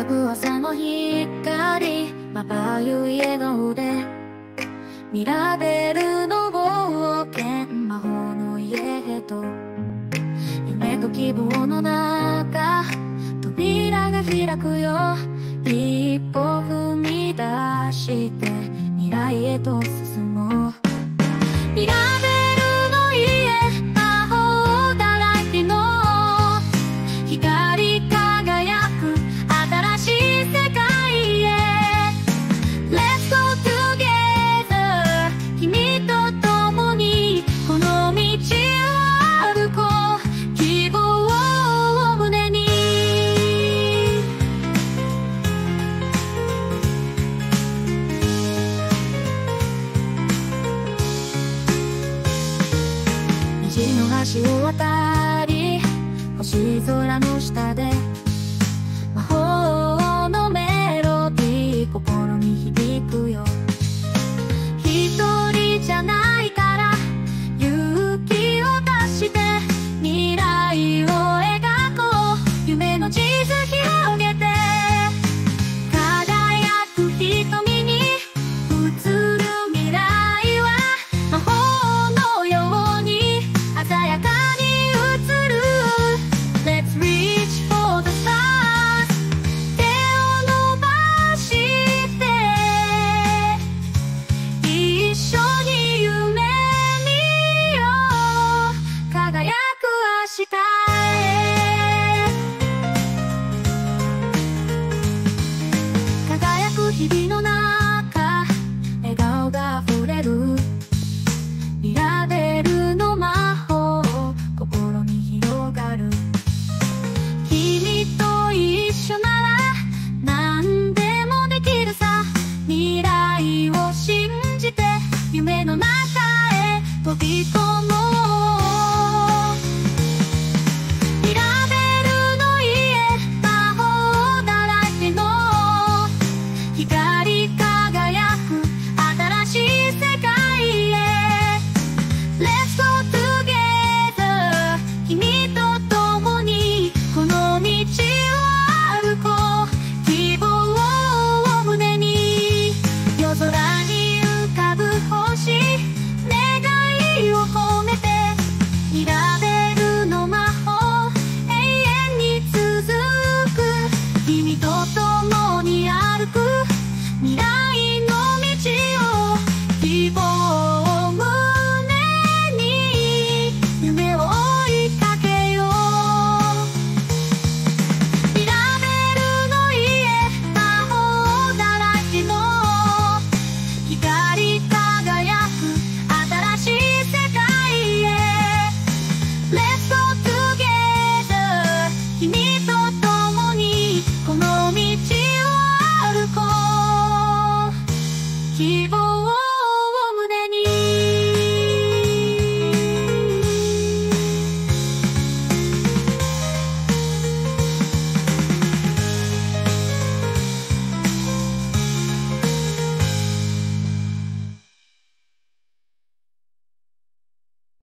輝く朝の光まばゆい笑顔でミラベルの冒険魔法の家へと夢と希望の中扉が開くよ。一歩踏み出して未来へと進もう。橋を渡り星空の下で